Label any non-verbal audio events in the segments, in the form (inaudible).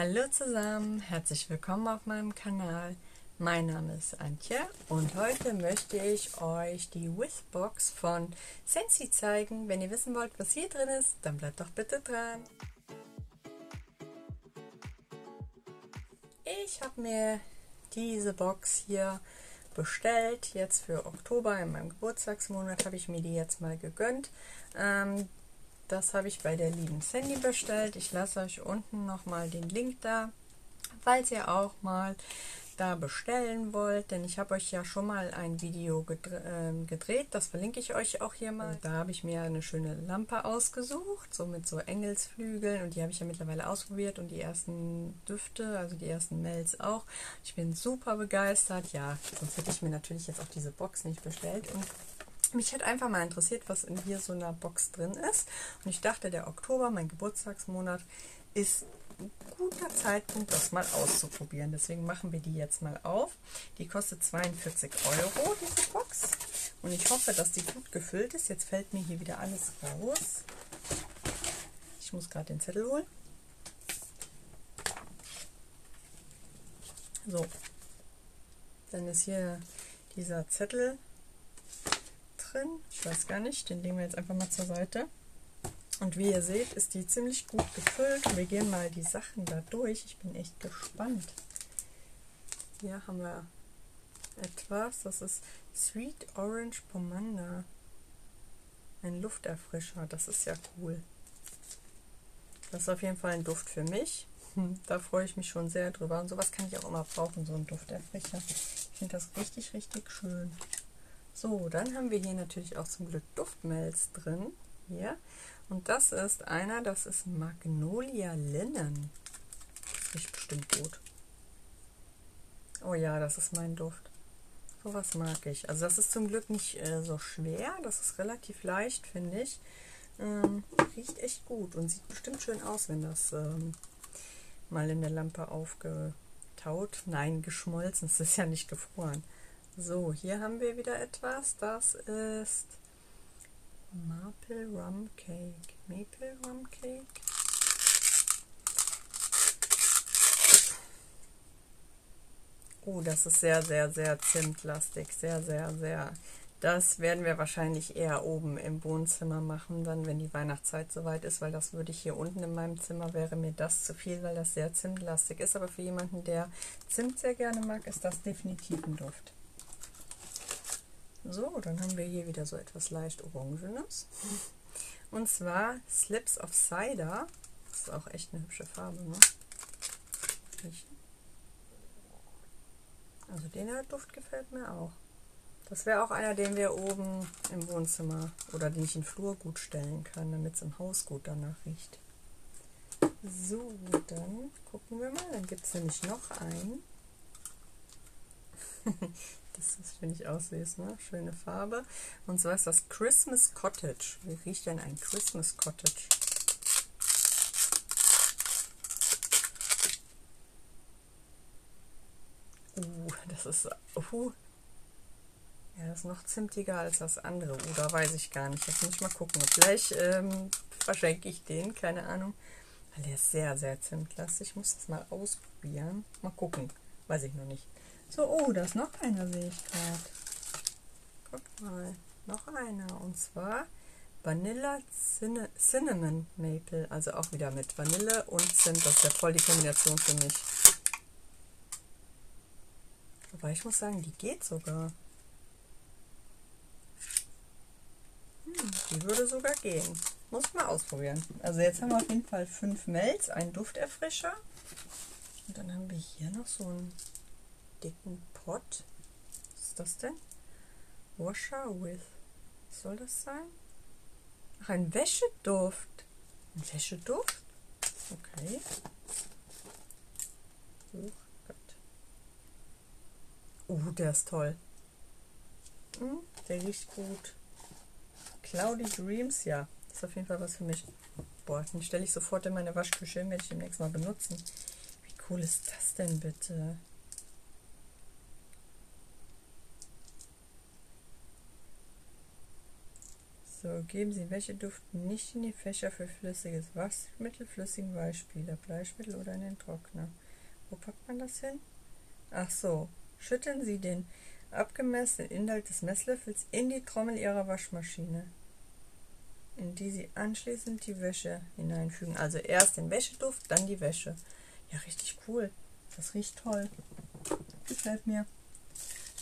Hallo zusammen, herzlich willkommen auf meinem Kanal. Mein Name ist Antje und heute möchte ich euch die Withbox von Sensi zeigen. Wenn ihr wissen wollt, was hier drin ist, dann bleibt doch bitte dran. Ich habe mir diese Box hier bestellt. Jetzt für Oktober, in meinem Geburtstagsmonat, habe ich mir die jetzt mal gegönnt. Ähm, das habe ich bei der lieben Sandy bestellt. Ich lasse euch unten nochmal den Link da, falls ihr auch mal da bestellen wollt, denn ich habe euch ja schon mal ein Video gedre äh, gedreht, das verlinke ich euch auch hier mal. Da habe ich mir eine schöne Lampe ausgesucht, so mit so Engelsflügeln und die habe ich ja mittlerweile ausprobiert und die ersten Düfte, also die ersten Mells auch. Ich bin super begeistert, ja, sonst hätte ich mir natürlich jetzt auch diese Box nicht bestellt und mich hat einfach mal interessiert, was in hier so einer Box drin ist. Und ich dachte, der Oktober, mein Geburtstagsmonat, ist ein guter Zeitpunkt, das mal auszuprobieren. Deswegen machen wir die jetzt mal auf. Die kostet 42 Euro, diese Box. Und ich hoffe, dass die gut gefüllt ist. Jetzt fällt mir hier wieder alles raus. Ich muss gerade den Zettel holen. So, dann ist hier dieser Zettel drin. Ich weiß gar nicht, den legen wir jetzt einfach mal zur Seite. Und wie ihr seht, ist die ziemlich gut gefüllt. Wir gehen mal die Sachen da durch. Ich bin echt gespannt. Hier haben wir etwas. Das ist Sweet Orange Pomanda. Ein Lufterfrischer. Das ist ja cool. Das ist auf jeden Fall ein Duft für mich. Da freue ich mich schon sehr drüber. Und sowas kann ich auch immer brauchen, so ein Dufterfrischer. Ich finde das richtig, richtig schön. So, dann haben wir hier natürlich auch zum Glück Duftmelz drin. Hier. Und das ist einer, das ist Magnolia Linnen. Das riecht bestimmt gut. Oh ja, das ist mein Duft. Sowas mag ich. Also das ist zum Glück nicht äh, so schwer. Das ist relativ leicht, finde ich. Ähm, riecht echt gut und sieht bestimmt schön aus, wenn das ähm, mal in der Lampe aufgetaut. Nein, geschmolzen. (laughs) Es ist ja nicht gefroren. So, hier haben wir wieder etwas. Das ist Maple Rum Cake. Maple Rum Cake. Oh, das ist sehr, sehr, sehr zimtlastig. Sehr, sehr, sehr. Das werden wir wahrscheinlich eher oben im Wohnzimmer machen, dann wenn die Weihnachtszeit soweit ist, weil das würde ich hier unten in meinem Zimmer, wäre mir das zu viel, weil das sehr zimtlastig ist. Aber für jemanden, der Zimt sehr gerne mag, ist das definitiv ein Duft. So, dann haben wir hier wieder so etwas leicht Orangenes. Und zwar Slips of Cider. Das ist auch echt eine hübsche Farbe, ne? Also der Duft gefällt mir auch. Das wäre auch einer, den wir oben im Wohnzimmer oder den ich in den Flur gut stellen kann, damit es im Haus gut danach riecht. So, dann gucken wir mal. Dann gibt es nämlich noch einen. (laughs) Das, finde ich auch süß, ne? Schöne Farbe. Und zwar ist das Christmas Cottage. Wie riecht denn ein Christmas Cottage? Uh, das ist. Uh, ja, das ist noch zimtiger als das andere. Uh, da weiß ich gar nicht. Jetzt muss ich mal gucken. Vielleicht ähm, verschenke ich den, keine Ahnung. Weil der ist sehr, sehr zimtlastig. Ich muss das mal ausprobieren. Mal gucken. Weiß ich noch nicht. So, oh, da ist noch ich gerade. Guck mal, noch einer. Und zwar Vanilla Cinnamon Maple. Also auch wieder mit Vanille und Zimt. Das ist ja voll die Kombination für mich. Aber ich muss sagen, die geht sogar. Hm, die würde sogar gehen. Muss mal ausprobieren. Also jetzt haben wir auf jeden Fall fünf Melz, einen Dufterfrischer. Und dann haben wir hier noch so ein dicken Pot. Was ist das denn? Washer with. Was soll das sein? Ach, ein Wäscheduft. Ein Wäscheduft? Okay. Oh Gott. Uh, der ist toll. Hm, der riecht gut. Cloudy Dreams, ja. Das ist auf jeden Fall was für mich. Boah, den stelle ich sofort in meine Waschküche, werde ich demnächst mal benutzen. Wie cool ist das denn bitte? Geben Sie Wäscheduft nicht in die Fächer für flüssiges Waschmittel, flüssigen Weichspüler, Bleichmittel oder in den Trockner. Wo packt man das hin? Ach so, schütten Sie den abgemessenen Inhalt des Messlöffels in die Trommel Ihrer Waschmaschine, in die Sie anschließend die Wäsche hineinfügen. Also erst den Wäscheduft, dann die Wäsche. Ja, richtig cool. Das riecht toll. Gefällt mir.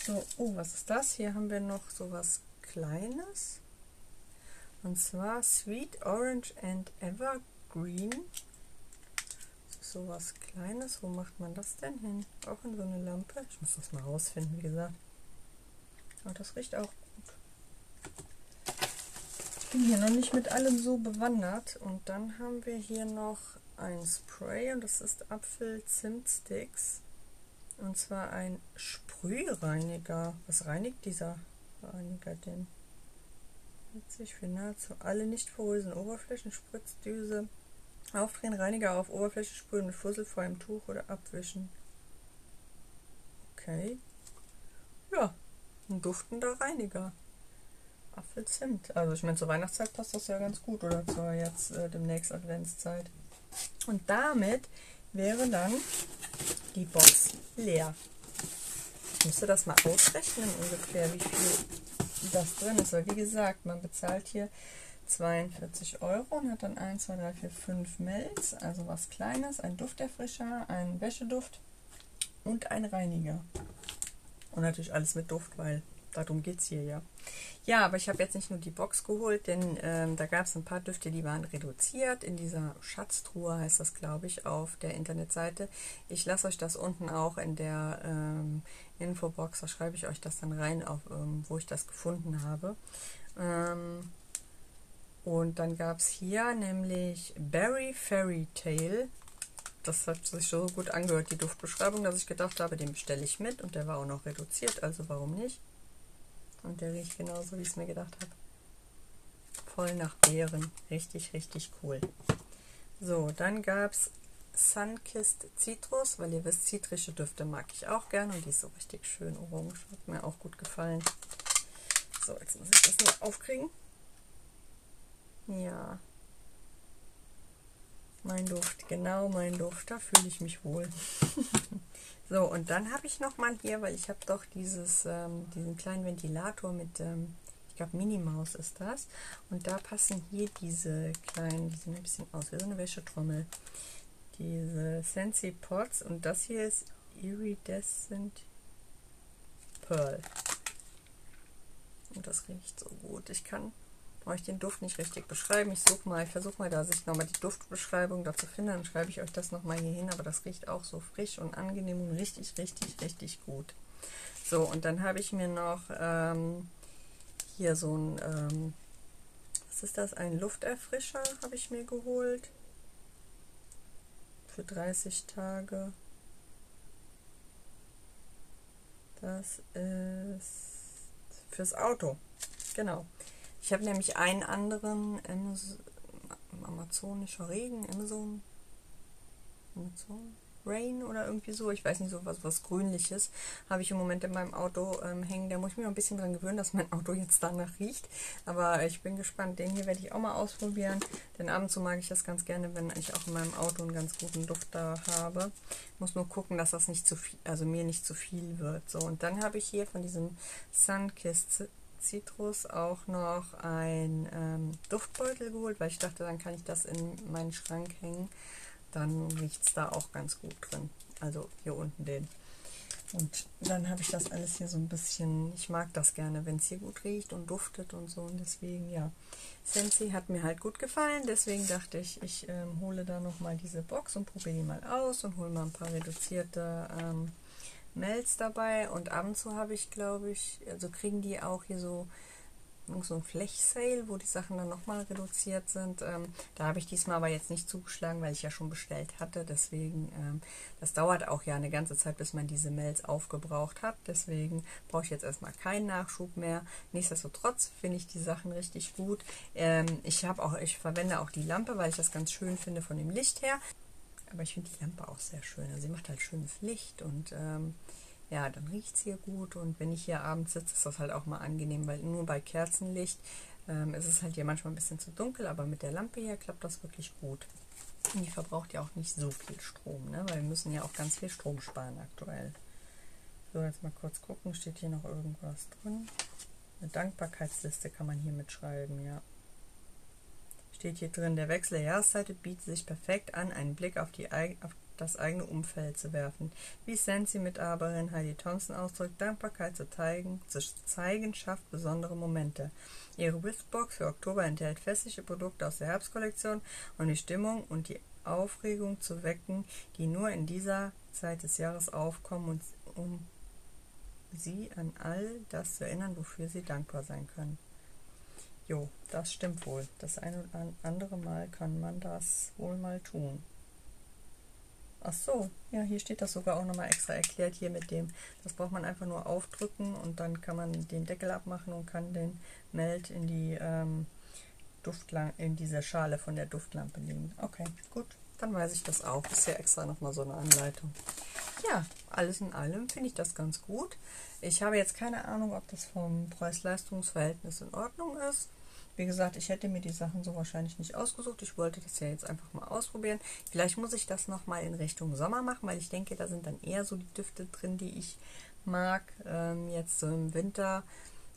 So, oh, was ist das? Hier haben wir noch so was Kleines. Und zwar Sweet Orange and Evergreen. So was Kleines. Wo macht man das denn hin? Auch in so eine Lampe? Ich muss das mal rausfinden, wie gesagt. Aber das riecht auch gut. Ich bin hier noch nicht mit allem so bewandert. Und dann haben wir hier noch ein Spray und das ist Apfel-Zimt-Sticks. Und zwar ein Sprühreiniger. Was reinigt dieser Reiniger denn? Witzig für nahezu alle nicht porösen Oberflächen, Spritzdüse, aufdrehen, Reiniger auf Oberfläche sprühen mit fusselfreiem Tuch oder abwischen. Okay. Ja, ein duftender Reiniger. Apfelzimt. Also ich meine, zur Weihnachtszeit passt das ja ganz gut oder zur jetzt äh, demnächst Adventszeit. Und damit wäre dann die Box leer. Ich müsste das mal ausrechnen ungefähr, wie viel das drin ist. Weil wie gesagt, man bezahlt hier 42 Euro und hat dann 1, 2, 3, 4, 5 Melz, also was Kleines, ein Dufterfrischer, ein Wäscheduft und ein Reiniger. Und natürlich alles mit Duft, weil darum geht es hier ja. Ja, aber ich habe jetzt nicht nur die Box geholt, denn ähm, da gab es ein paar Düfte, die waren reduziert. In dieser Schatztruhe heißt das, glaube ich, auf der Internetseite. Ich lasse euch das unten auch in der ähm, Infobox, da schreibe ich euch das dann rein, auf, ähm, wo ich das gefunden habe. Ähm, und dann gab es hier nämlich Berry Fairy Tale. Das hat sich so gut angehört, die Duftbeschreibung, dass ich gedacht habe, den bestelle ich mit. Und der war auch noch reduziert, also warum nicht? Und der riecht genauso, wie ich es mir gedacht habe. Voll nach Beeren. Richtig, richtig cool. So, dann gab es Sunkissed Citrus, weil ihr wisst, zitrische Düfte mag ich auch gerne und die ist so richtig schön orange. Hat mir auch gut gefallen. So, jetzt muss ich das nur aufkriegen. Ja. Mein Duft, genau mein Duft, da fühle ich mich wohl. (laughs) So, und dann habe ich noch mal hier, weil ich habe doch dieses, ähm, diesen kleinen Ventilator mit, ähm, ich glaube Minimaus ist das. Und da passen hier diese kleinen, die sehen ein bisschen aus wie so eine Wäschetrommel. Diese Sensi Pots und das hier ist Iridescent Pearl. Und das riecht so gut. Ich kann euch den Duft nicht richtig beschreiben. Ich suche mal, ich versuche mal, dass ich nochmal die Duftbeschreibung dazu finde. Dann schreibe ich euch das nochmal hier hin. Aber das riecht auch so frisch und angenehm und richtig, richtig, richtig gut. So, und dann habe ich mir noch ähm, hier so ein, ähm, was ist das? Ein Lufterfrischer habe ich mir geholt. Für 30 Tage. Das ist fürs Auto. Genau. Ich habe nämlich einen anderen amazonischer Regen, Amazon, Amazon Rain oder irgendwie so, ich weiß nicht, so was, was Grünliches, habe ich im Moment in meinem Auto ähm, hängen. Da muss ich mir noch ein bisschen dran gewöhnen, dass mein Auto jetzt danach riecht. Aber ich bin gespannt. Den hier werde ich auch mal ausprobieren. Denn ab und zu mag ich das ganz gerne, wenn ich auch in meinem Auto einen ganz guten Duft da habe. Muss nur gucken, dass das nicht zu viel, also mir nicht zu viel wird. So, und dann habe ich hier von diesem Sunkissed Citrus auch noch ein ähm, Duftbeutel geholt, weil ich dachte, dann kann ich das in meinen Schrank hängen. Dann riecht es da auch ganz gut drin. Also hier unten den. Und dann habe ich das alles hier so ein bisschen, ich mag das gerne, wenn es hier gut riecht und duftet und so. Und deswegen, ja, Sensi hat mir halt gut gefallen. Deswegen dachte ich, ich ähm, hole da nochmal diese Box und probiere die mal aus und hole mal ein paar reduzierte ähm, Melz dabei und ab und zu habe ich, glaube ich, also kriegen die auch hier so so ein Fläch-Sale, wo die Sachen dann nochmal reduziert sind. Ähm, da habe ich diesmal aber jetzt nicht zugeschlagen, weil ich ja schon bestellt hatte. Deswegen, ähm, das dauert auch ja eine ganze Zeit, bis man diese Mails aufgebraucht hat. Deswegen brauche ich jetzt erstmal keinen Nachschub mehr. Nichtsdestotrotz finde ich die Sachen richtig gut. Ähm, ich auch, ich verwende auch die Lampe, weil ich das ganz schön finde von dem Licht her. Aber ich finde die Lampe auch sehr schön. Also sie macht halt schönes Licht und ähm, ja, dann riecht es hier gut. Und wenn ich hier abends sitze, ist das halt auch mal angenehm, weil nur bei Kerzenlicht Ähm, es ist halt hier manchmal ein bisschen zu dunkel, aber mit der Lampe hier klappt das wirklich gut. Und die verbraucht ja auch nicht so viel Strom, ne? weil wir müssen ja auch ganz viel Strom sparen aktuell. So, jetzt mal kurz gucken, steht hier noch irgendwas drin? Eine Dankbarkeitsliste kann man hier mitschreiben, ja. Steht hier drin, der Wechsel der Jahreszeiten bietet sich perfekt an, einen Blick auf, die, auf das eigene Umfeld zu werfen. Wie Sensi-Mitarbeiterin Heidi Thompson ausdrückt, Dankbarkeit zu zeigen, zu zeigen schafft besondere Momente. Ihre Wistbox für Oktober enthält festliche Produkte aus der Herbstkollektion und die Stimmung und die Aufregung zu wecken, die nur in dieser Zeit des Jahres aufkommen, und, um sie an all das zu erinnern, wofür sie dankbar sein können. Jo, das stimmt wohl. Das eine oder andere Mal kann man das wohl mal tun. Ach so, ja, hier steht das sogar auch nochmal extra erklärt hier mit dem. Das braucht man einfach nur aufdrücken und dann kann man den Deckel abmachen und kann den Meld in die ähm, Duftlampe, in diese Schale von der Duftlampe legen. Okay, gut, dann weiß ich das auch. Ist ja extra nochmal so eine Anleitung. Ja, alles in allem finde ich das ganz gut. Ich habe jetzt keine Ahnung, ob das vom Preis-Leistungs-Verhältnis in Ordnung ist. Wie gesagt, ich hätte mir die Sachen so wahrscheinlich nicht ausgesucht. Ich wollte das ja jetzt einfach mal ausprobieren. Vielleicht muss ich das nochmal in Richtung Sommer machen, weil ich denke, da sind dann eher so die Düfte drin, die ich mag. Ähm, jetzt so im Winter,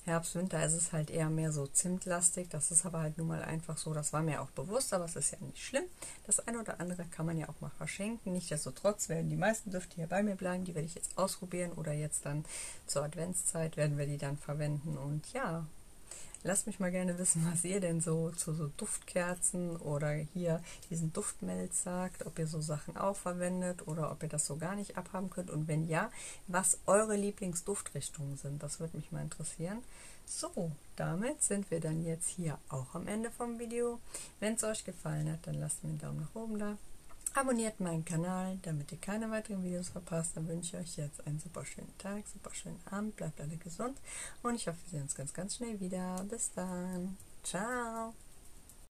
Herbst, Winter ist es halt eher mehr so zimtlastig. Das ist aber halt nun mal einfach so. Das war mir auch bewusst, aber es ist ja nicht schlimm. Das eine oder andere kann man ja auch mal verschenken. Nichtsdestotrotz werden die meisten Düfte hier bei mir bleiben. Die werde ich jetzt ausprobieren oder jetzt dann zur Adventszeit werden wir die dann verwenden. Und ja, Lasst mich mal gerne wissen, was ihr denn so zu so Duftkerzen oder hier diesen Duftmelz sagt, ob ihr so Sachen auch verwendet oder ob ihr das so gar nicht abhaben könnt und wenn ja, was eure Lieblingsduftrichtungen sind. Das würde mich mal interessieren. So, damit sind wir dann jetzt hier auch am Ende vom Video. Wenn es euch gefallen hat, dann lasst mir einen Daumen nach oben da. Abonniert meinen Kanal, damit ihr keine weiteren Videos verpasst. Dann wünsche ich euch jetzt einen super schönen Tag, super schönen Abend. Bleibt alle gesund und ich hoffe, wir sehen uns ganz, ganz schnell wieder. Bis dann. Ciao.